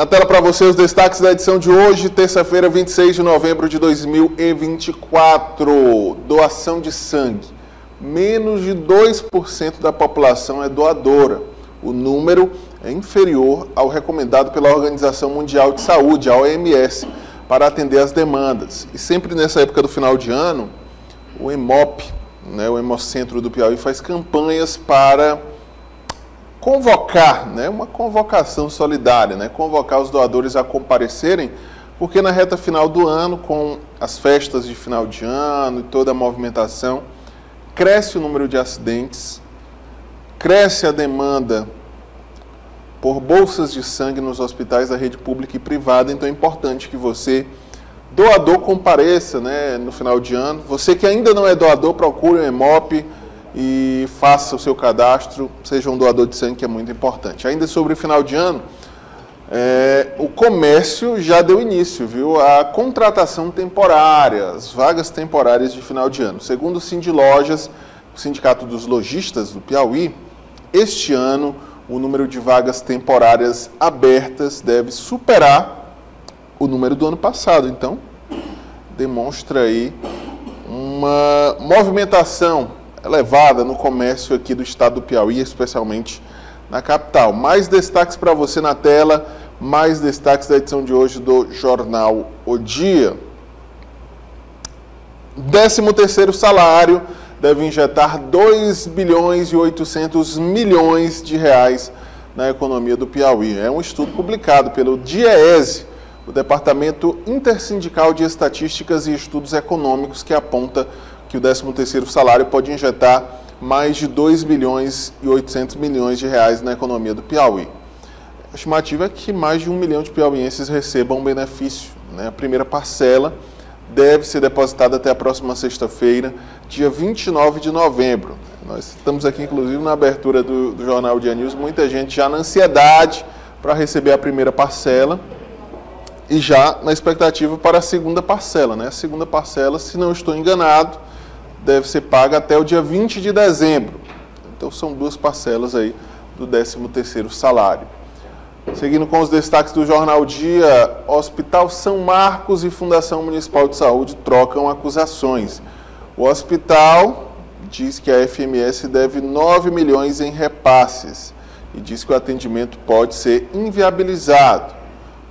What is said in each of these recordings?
Na tela para você os destaques da edição de hoje, terça-feira, 26 de novembro de 2024. Doação de sangue. Menos de 2% da população é doadora. O número é inferior ao recomendado pela Organização Mundial de Saúde, a OMS, para atender as demandas. E sempre nessa época do final de ano, o EMOP, né, o Hemocentro do Piauí, faz campanhas para convocar, né, uma convocação solidária, né, convocar os doadores a comparecerem, porque na reta final do ano, com as festas de final de ano e toda a movimentação, cresce o número de acidentes, cresce a demanda por bolsas de sangue nos hospitais da rede pública e privada, então é importante que você, doador, compareça né, no final de ano. Você que ainda não é doador, procure o EMOP e faça o seu cadastro, seja um doador de sangue, que é muito importante. Ainda sobre o final de ano, é, o comércio já deu início, viu? A contratação temporária, as vagas temporárias de final de ano. Segundo o Sind Lojas, o Sindicato dos Lojistas do Piauí, este ano o número de vagas temporárias abertas deve superar o número do ano passado. Então, demonstra aí uma movimentação elevada no comércio aqui do estado do Piauí, especialmente na capital. Mais destaques para você na tela, mais destaques da edição de hoje do Jornal O Dia. 13 terceiro salário deve injetar 2 bilhões e 800 milhões de reais na economia do Piauí. É um estudo publicado pelo DIEESE, o Departamento Intersindical de Estatísticas e Estudos Econômicos, que aponta que o 13º salário pode injetar mais de 2 bilhões e 800 milhões de reais na economia do Piauí. A estimativa é que mais de um milhão de piauienses recebam um benefício. Né? A primeira parcela deve ser depositada até a próxima sexta-feira, dia 29 de novembro. Nós estamos aqui, inclusive, na abertura do, do Jornal Dia News, muita gente já na ansiedade para receber a primeira parcela e já na expectativa para a segunda parcela. Né? A segunda parcela, se não estou enganado, deve ser paga até o dia 20 de dezembro. Então são duas parcelas aí do 13º salário. Seguindo com os destaques do Jornal Dia, Hospital São Marcos e Fundação Municipal de Saúde trocam acusações. O hospital diz que a FMS deve 9 milhões em repasses e diz que o atendimento pode ser inviabilizado.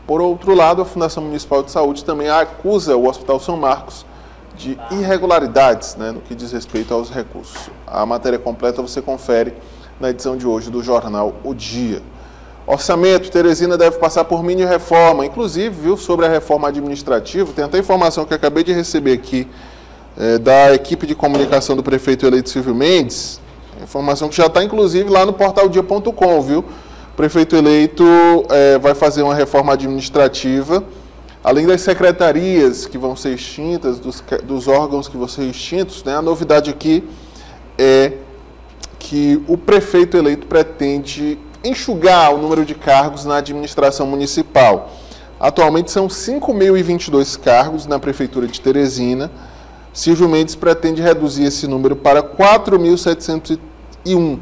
Por outro lado, a Fundação Municipal de Saúde também acusa o Hospital São Marcos de irregularidades né, no que diz respeito aos recursos. A matéria completa você confere na edição de hoje do jornal O Dia. Orçamento, Teresina deve passar por mini reforma, inclusive, viu, sobre a reforma administrativa, tem até informação que acabei de receber aqui é, da equipe de comunicação do prefeito eleito Silvio Mendes, informação que já está inclusive lá no portaldia.com, viu? O prefeito eleito é, vai fazer uma reforma administrativa, além das secretarias que vão ser extintas, dos, dos órgãos que vão ser extintos, né? A novidade aqui é que o prefeito eleito pretende enxugar o número de cargos na administração municipal. Atualmente são 5.022 cargos na Prefeitura de Teresina. Silvio Mendes pretende reduzir esse número para 4.701,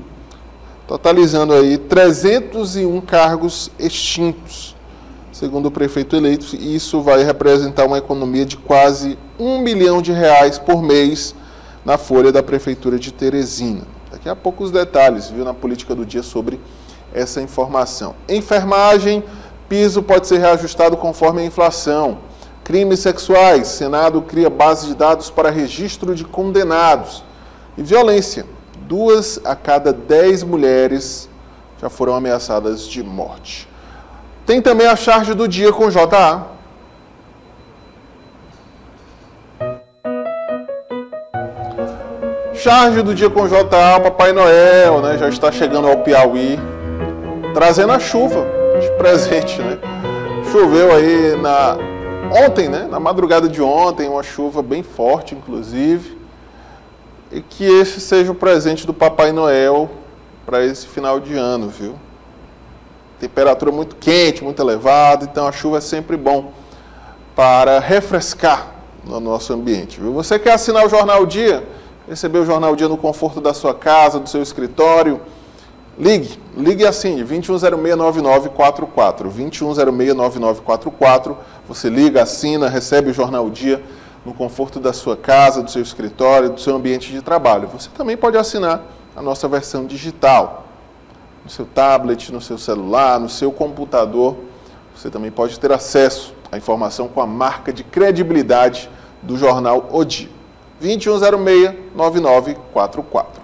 totalizando aí 301 cargos extintos. Segundo o prefeito eleito, isso vai representar uma economia de quase um milhão de reais por mês na folha da Prefeitura de Teresina. Daqui a pouco os detalhes, viu, na política do dia sobre essa informação. Enfermagem, piso pode ser reajustado conforme a inflação. Crimes sexuais, Senado cria base de dados para registro de condenados. E violência, duas a cada dez mulheres já foram ameaçadas de morte. Tem também a charge do dia com JA. Charge do dia com JA, Papai Noel, né? Já está chegando ao Piauí trazendo a chuva de presente, né? Choveu aí na ontem, né? Na madrugada de ontem, uma chuva bem forte, inclusive. E que esse seja o presente do Papai Noel para esse final de ano, viu? Temperatura muito quente, muito elevada, então a chuva é sempre bom para refrescar no nosso ambiente. Viu? Você quer assinar o Jornal Dia? Receber o Jornal Dia no conforto da sua casa, do seu escritório? Ligue, ligue assim, 21069944, 21069944. Você liga, assina, recebe o Jornal Dia no conforto da sua casa, do seu escritório, do seu ambiente de trabalho. Você também pode assinar a nossa versão digital, no seu tablet, no seu celular, no seu computador. Você também pode ter acesso à informação com a marca de credibilidade do jornal O Dia. 2106 9944.